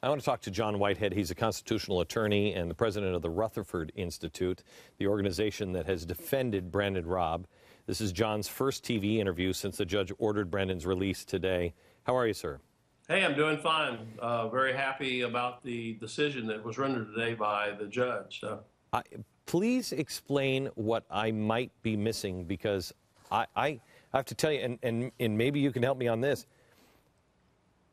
I want to talk to John Whitehead. He's a constitutional attorney and the president of the Rutherford Institute, the organization that has defended Brandon Raub. This is John's first TV interview since the judge ordered Brandon's release today. How are you, sir? Hey, I'm doing fine. Uh, very happy about the decision that was rendered today by the judge. So. I, please explain what I might be missing because I, I have to tell you, and, and, and maybe you can help me on this.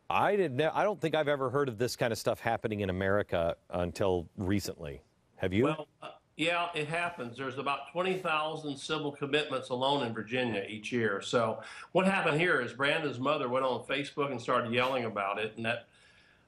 I didn't. I don't think I've ever heard of this kind of stuff happening in America until recently. Have you? Well, uh, yeah, it happens. There's about 20,000 civil commitments alone in Virginia each year. So what happened here is Brandon's mother went on Facebook and started yelling about it, and that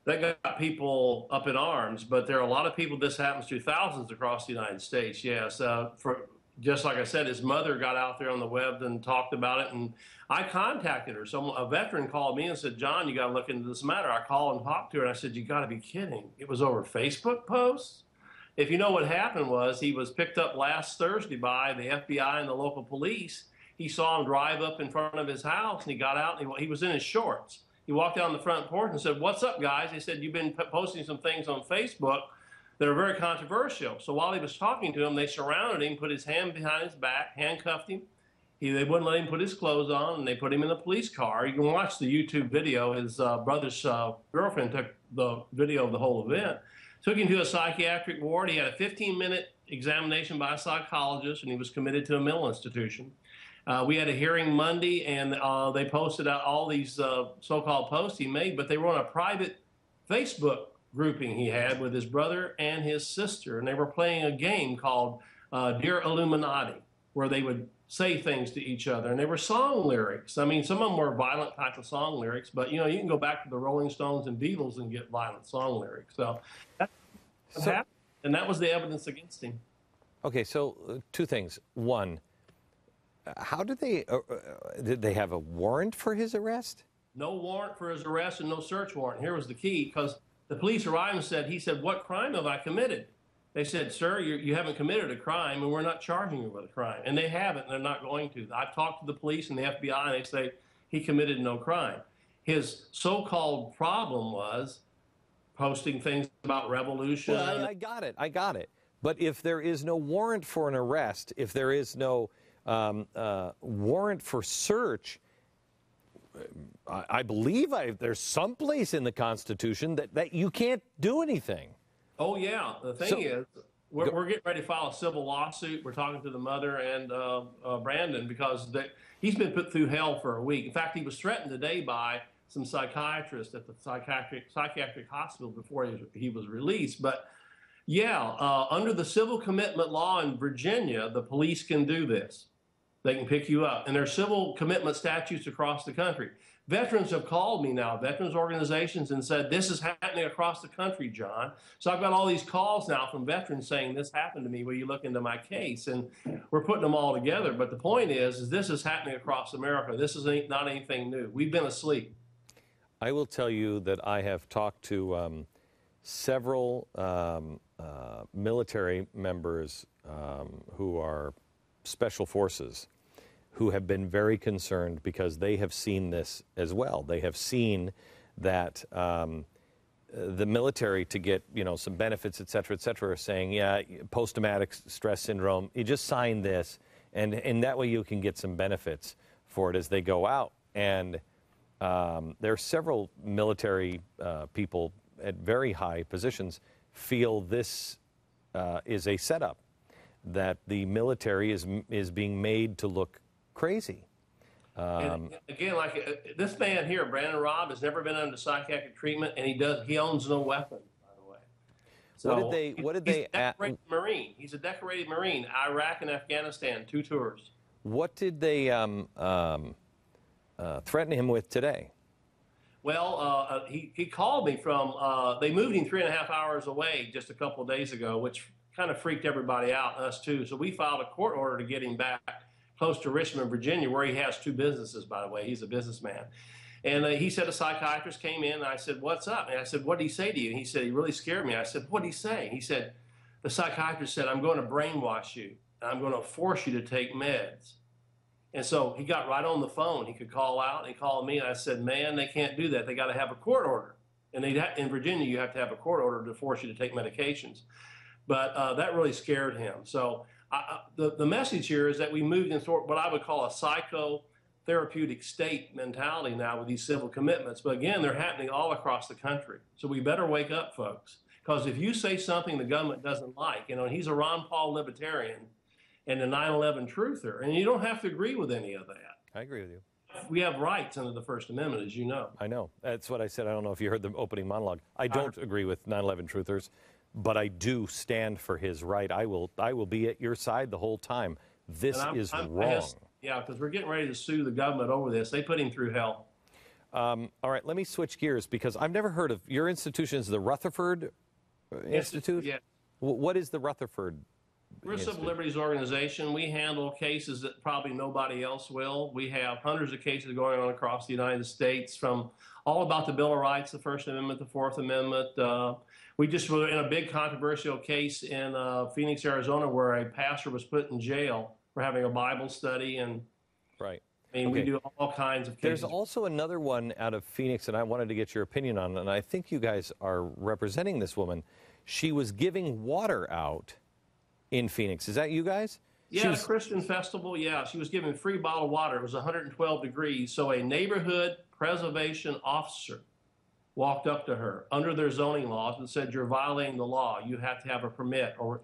that got people up in arms. But there are a lot of people this happens to, thousands across the United States. Yes, uh, for just like I said, his mother got out there on the web and talked about it, and I contacted her. So a veteran called me and said, "John, you got to look into this matter." I called and talked to her, and I said, "You got to be kidding! It was over Facebook posts." If you know what happened was he was picked up last Thursday by the FBI and the local police. He saw him drive up in front of his house, and he got out. And he, he was in his shorts. He walked down the front porch and said, "What's up, guys?" He said, "You've been posting some things on Facebook." That are very controversial. So while he was talking to them, they surrounded him, put his hand behind his back, handcuffed him. He, they wouldn't let him put his clothes on, and they put him in the police car. You can watch the YouTube video. His uh, brother's uh, girlfriend took the video of the whole event. Took him to a psychiatric ward. He had a 15-minute examination by a psychologist, and he was committed to a mental institution. Uh, we had a hearing Monday, and uh, they posted out all these uh, so-called posts he made, but they were on a private Facebook grouping he had with his brother and his sister, and they were playing a game called uh, Dear Illuminati, where they would say things to each other, and they were song lyrics. I mean, some of them were violent type of song lyrics, but you know, you can go back to the Rolling Stones and Beatles and get violent song lyrics. So, that so happened, and that was the evidence against him. Okay, so uh, two things. One, how did they uh, uh, did they have a warrant for his arrest? No warrant for his arrest and no search warrant. Here was the key because the police arrived and said, he said, what crime have I committed? They said, sir, you, you haven't committed a crime and we're not charging you with a crime. And they haven't, and they're not going to. I've talked to the police and the FBI and they say he committed no crime. His so-called problem was posting things about revolution. Well, I, I got it. I got it. But if there is no warrant for an arrest, if there is no um, uh, warrant for search, I believe I, there's some place in the Constitution that, that you can't do anything. Oh, yeah. The thing so, is, we're, we're, getting ready to file a civil lawsuit. We're talking to the mother and uh, uh, Brandon because they, he's been put through hell for a week. In fact, he was threatened today by some psychiatrists at the psychiatric, psychiatric hospital before he was, he was released. But yeah, uh, under the civil commitment law in Virginia, the police can do this. They can pick you up. And there are civil commitment statutes across the country. Veterans have called me now, veterans organizations, and said, This is happening across the country, John. So I've got all these calls now from veterans saying, This happened to me. Will you look into my case? And we're putting them all together. But the point is, is this is happening across America. This is not anything new. We've been asleep. I will tell you that I have talked to um, several um, uh, military members um, who are special forces who have been very concerned because they have seen this as well. They have seen that um, the military to get you know some benefits, et cetera, et cetera, are saying, yeah, post-traumatic stress syndrome. You just sign this, and and that way you can get some benefits for it as they go out. And um, there are several military uh, people at very high positions feel this uh, is a setup that the military is is being made to look crazy. Um, again, like uh, this man here, Brandon Raub, has never been under psychiatric treatment, and he does he owns no weapon. By the way, so what did they? What did he's they? A decorated at, Marine. He's a decorated Marine. Iraq and Afghanistan, two tours. What did they um, um, uh, threaten him with today? Well, uh, uh, he, he called me from, uh, they moved him three and a half hours away just a couple of days ago, which kind of freaked everybody out, us too. So we filed a court order to get him back close to Richmond, Virginia, where he has two businesses, by the way. He's a businessman. And uh, he said a psychiatrist came in, and I said, What's up? And I said, What did he say to you? And he said, He really scared me. I said, What did he say? He said, The psychiatrist said, I'm going to brainwash you, I'm going to force you to take meds. And so he got right on the phone. He could call out and he called me, and I said, Man, they can't do that. They got to have a court order. And they in Virginia, you have to have a court order to force you to take medications. But uh, that really scared him. So I, the the message here is that we moved into what I would call a psychotherapeutic state mentality now with these civil commitments. But again, they're happening all across the country. So we better wake up, folks. Because if you say something the government doesn't like, you know, he's a Ron Paul libertarian and a 9 11 truther, and you don't have to agree with any of that. I agree with you. We have rights under the First Amendment, as you know. I know. That's what I said. I don't know if you heard the opening monologue. I don't agree with 9 11 truthers, but I do stand for his right. I will, I will be at your side the whole time. This I'm, is I'm wrong. pissed. Yeah, because we're getting ready to sue the government over this. They put him through hell. Um, all right, let me switch gears because I've never heard of your institution is the Rutherford Institute? Yeah. What is the Rutherford? We're a civil liberties organization. We handle cases that probably nobody else will. We have hundreds of cases going on across the United States from all about the Bill of Rights, the First Amendment, the Fourth Amendment. Uh, we just were in a big controversial case in uh, Phoenix, Arizona, where a pastor was put in jail for having a Bible study. And right. I mean, Okay. we do all kinds of cases. There's also another one out of Phoenix, and I wanted to get your opinion on, and I think you guys are representing this woman. She was giving water out in Phoenix. Is that you guys? Yeah, was- Christian festival. Yeah, she was given free bottled water. It was 112 degrees. So a neighborhood preservation officer walked up to her under their zoning laws and said, "You're violating the law. You have to have a permit, or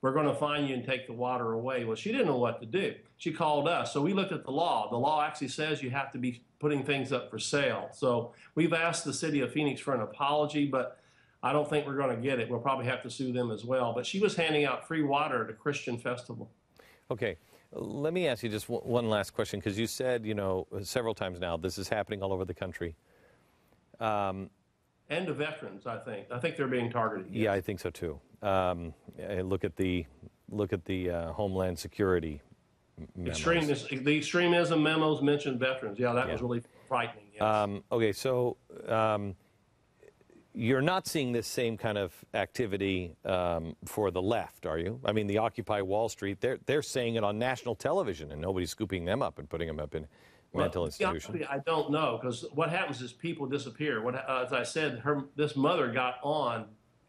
we're going to fine you and take the water away." Well, she didn't know what to do. She called us. So we looked at the law. The law actually says you have to be putting things up for sale. So we've asked the city of Phoenix for an apology, but I don't think we're going to get it. We'll probably have to sue them as well. But she was handing out free water at a Christian festival. Okay. Let me ask you just one- one last question because you said, you know, several times now this is happening all over the country. and to veterans. I think. I think they're being targeted. Yeah, I think so too. Um, look at the look at the uh, Homeland Security memos. Extremist, the extremism memos mentioned veterans. Yeah, that was really frightening. Yes. Um, okay, so um, you're not seeing this same kind of activity um, for the left, are you? I mean, the Occupy Wall Street, they're, they're saying it on national television, and nobody's scooping them up and putting them up in mental Well, honest institutions. I don't know because what happens is people disappear. What, uh, as I said, her this mother got on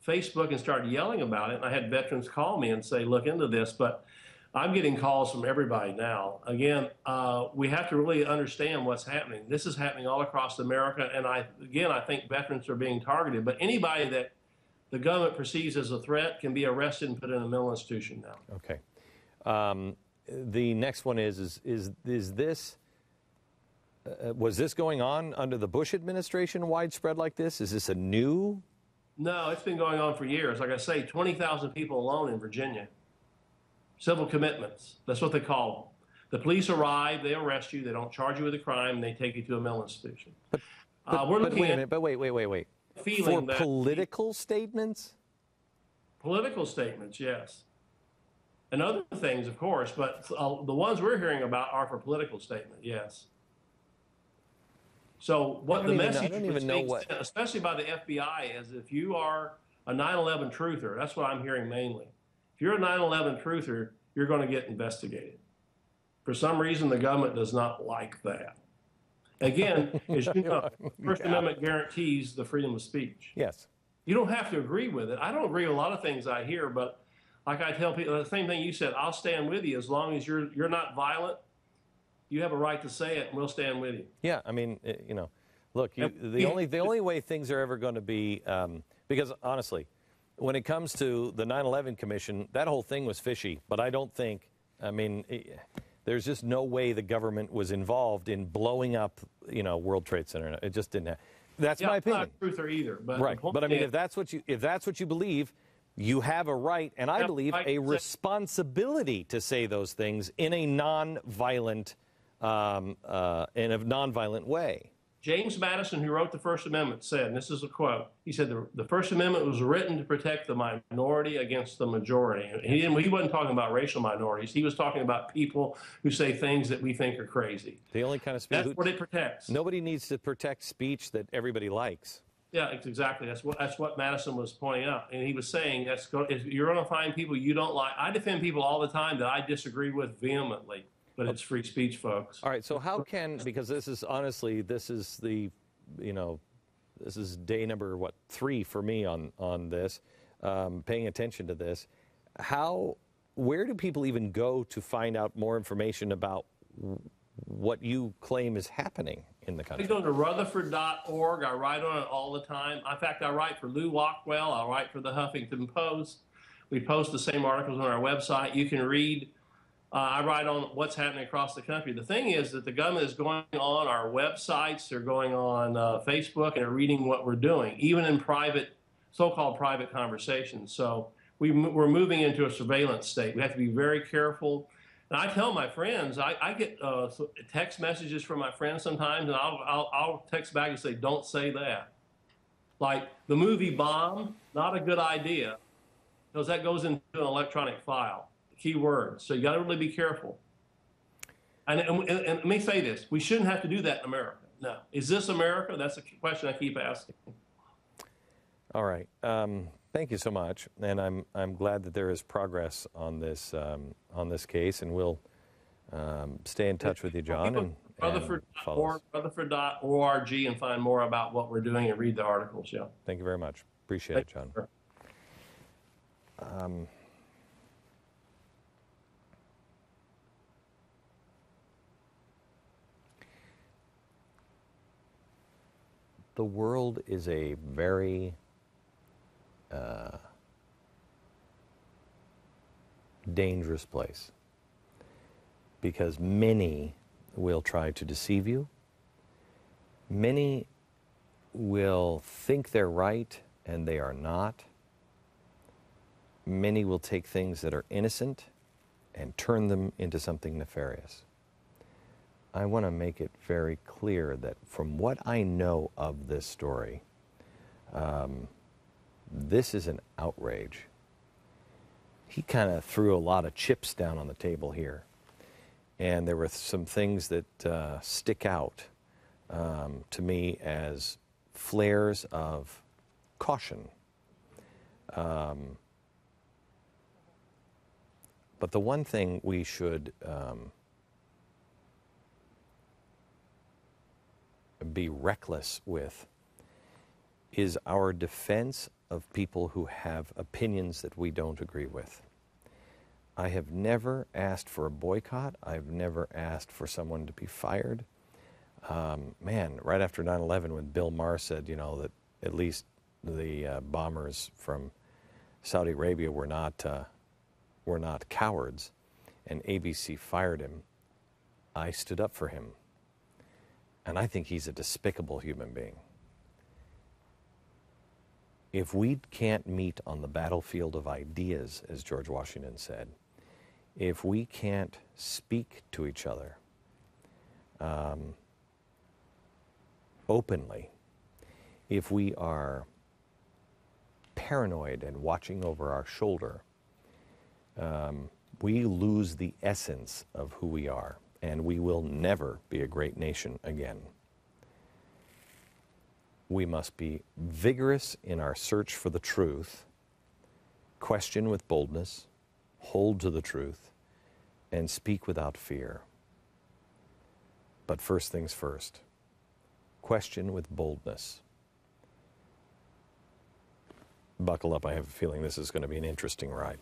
Facebook and started yelling about it, and I had veterans call me and say, "Look into this." But I'm getting calls from everybody now. Again, uh, we have to really understand what's happening. This is happening all across America, and I again I think veterans are being targeted. But anybody that the government perceives as a threat can be arrested and put in a mental institution now. Okay. Um, the next one is is is, is this. Uh, was this going on under the Bush administration widespread like this? Is this a new No, it's been going on for years. Like I say, 20,000 people alone in Virginia. Civil commitments. That's what they call them. The police arrive, they arrest you, they don't charge you with a crime, they take you to a mental institution. uh, we're but looking wait a minute, but wait, wait, wait, wait. feeling For that political statements? political statements, yes. And other things, of course, but uh, the ones we're hearing about are for political statement, yes. So what the don't know- I message know what- especially by the FBI, is if you are a 9/11 truther, that's what I'm hearing mainly. If you're a 9/11 truther, you're going to get investigated. For some reason, the government does not like that. Again, as you know, First Yeah. Amendment guarantees the freedom of speech. Yes. You don't have to agree with it. I don't agree with a lot of things I hear, but like I tell people, the same thing you said. I'll stand with you as long as you're you're not violent. You have a right to say it, and we'll stand with you. Yeah, I mean, you know, look, you, the only the only way things are ever going to be um, because honestly, when it comes to the 9/11 Commission, that whole thing was fishy. But I don't think, I mean, eh, there's just no way the government was involved in blowing up, you know, World Trade Center. It just didn't. Have, that's Yeah, my opinion. not truther either, but Right, but I mean, if that's what you if that's what you believe, you have a right, and I believe a responsibility to say those things in a non-violent, um, uh, in a non-violent way. James Madison, who wrote the First Amendment, said, and this is a quote, he said, the, the First Amendment was written to protect the minority against the majority. He, didn't, he wasn't talking about racial minorities. He was talking about people who say things that we think are crazy. The only kind of speech. That's what it protects. Nobody needs to protect speech that everybody likes. Yeah, exactly. That's what that's what Madison was pointing out, and he was saying that's go, if you're going to find people you don't like. I defend people all the time that I disagree with vehemently, but it's free speech, folks. All right, so how can because this is honestly this is the, you know, this is day number what three for me on on this, um, paying attention to this. How, where do people even go to find out more information about what you claim is happening in the I country? go to rutherford.org. I write on it all the time. In fact, I write for Lew Rockwell. I write for the Huffington Post. We post the same articles on our website. You can read. Uh, I write on what's happening across the country. The thing is that the government is going on our websites. They're going on uh, Facebook and they're reading what we're doing, even in private, so-called private conversations. So we, we're moving into a surveillance state. We have to be very careful. And I tell my friends, I, I get uh, text messages from my friends sometimes, and I'll, I'll, I'll text back and say, don't say that. Like the movie Bomb, not a good idea, because that goes into an electronic file, key words. So you got to really be careful. And, and, and, let me say this we shouldn't have to do that in America. No. Is this America? That's a question I keep asking. All right. Um, thank you so much, and I'm I'm glad that there is progress on this um, on this case, and we'll um, stay in touch with you, John. And, and. Rutherford.org, rutherford.org, and find more about what we're doing and read the articles. Yeah. Thank you very much. Appreciate it, John. The world is a very uh, dangerous place because many will try to deceive you. Many will think they're right and they are not. Many will take things that are innocent and turn them into something nefarious. I want to make it very clear that from what I know of this story, um, this is an outrage. He kind of threw a lot of chips down on the table here. And there were some things that uh, stick out um, to me as flares of caution. Um, but the one thing we should um, be reckless with is our defense of people who have opinions that we don't agree with. I have never asked for a boycott. I've never asked for someone to be fired. Um, man, right after 9 11, when Bill Maher said, you know, that at least the uh, bombers from Saudi Arabia were not, uh, were not cowards, and ABC fired him, I stood up for him. And I think he's a despicable human being. If we can't meet on the battlefield of ideas, as George Washington said, if we can't speak to each other um, openly, if we are paranoid and watching over our shoulder, um, we lose the essence of who we are, and we will never be a great nation again we must be vigorous in our search for the truth, question with boldness, hold to the truth, and speak without fear. But first things first question with boldness. Buckle up, I have a feeling this is going to be an interesting ride.